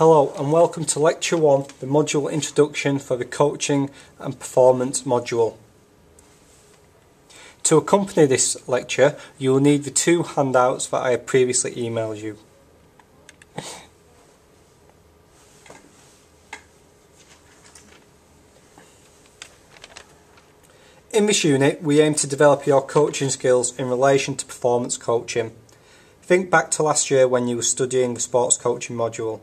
Hello and welcome to Lecture 1, the module introduction for the Coaching and Performance module. To accompany this lecture, you will need the two handouts that I have previously emailed you. In this unit, we aim to develop your coaching skills in relation to performance coaching. Think back to last year when you were studying the sports coaching module.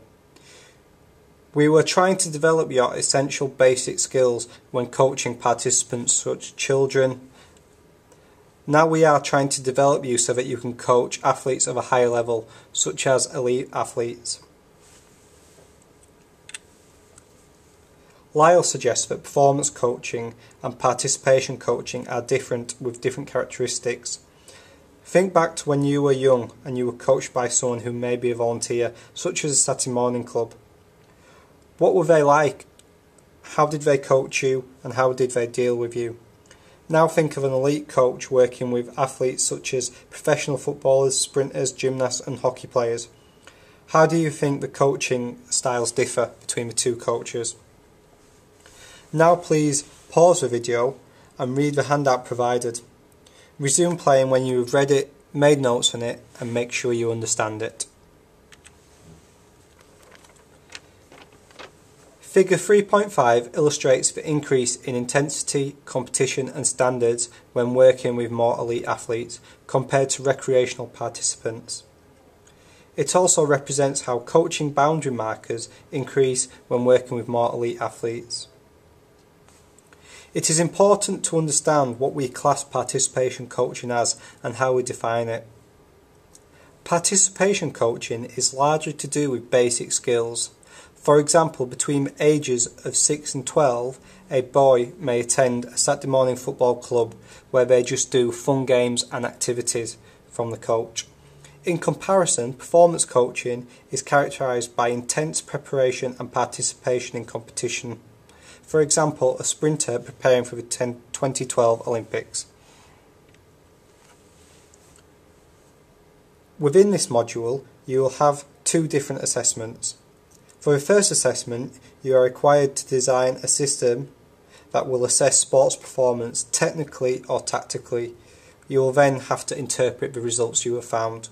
We were trying to develop your essential basic skills when coaching participants such as children. Now we are trying to develop you so that you can coach athletes of a higher level, such as elite athletes. Lyle suggests that performance coaching and participation coaching are different with different characteristics. Think back to when you were young and you were coached by someone who may be a volunteer, such as a Saturday morning club. What were they like? How did they coach you and how did they deal with you? Now think of an elite coach working with athletes such as professional footballers, sprinters, gymnasts and hockey players. How do you think the coaching styles differ between the two coaches? Now please pause the video and read the handout provided. Resume playing when you have read it, made notes on it and make sure you understand it. Figure 3.5 illustrates the increase in intensity, competition and standards when working with more elite athletes compared to recreational participants. It also represents how coaching boundary markers increase when working with more elite athletes. It is important to understand what we class participation coaching as and how we define it. Participation coaching is largely to do with basic skills. For example, between ages of 6 and 12, a boy may attend a Saturday morning football club where they just do fun games and activities from the coach. In comparison, performance coaching is characterised by intense preparation and participation in competition. For example, a sprinter preparing for the 2012 Olympics. Within this module, you will have two different assessments. For the first assessment, you are required to design a system that will assess sports performance technically or tactically. You will then have to interpret the results you have found.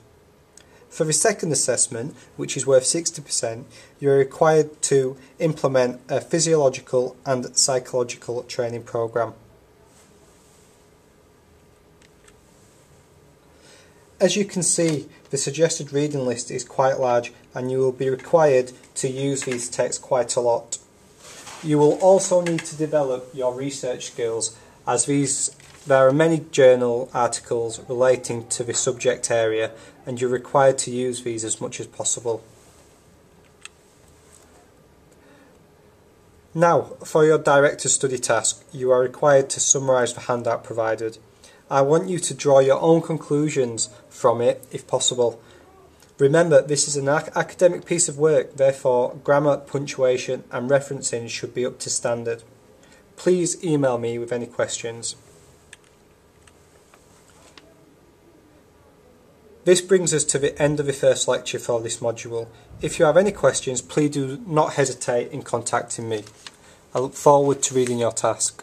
For the second assessment, which is worth 60%, you are required to implement a physiological and psychological training program. As you can see, the suggested reading list is quite large and you will be required to use these texts quite a lot. You will also need to develop your research skills as these there are many journal articles relating to the subject area and you're required to use these as much as possible. Now, for your director study task, you are required to summarise the handout provided. I want you to draw your own conclusions from it if possible. Remember, this is an ac academic piece of work, therefore grammar, punctuation and referencing should be up to standard. Please email me with any questions. This brings us to the end of the first lecture for this module. If you have any questions, please do not hesitate in contacting me. I look forward to reading your task.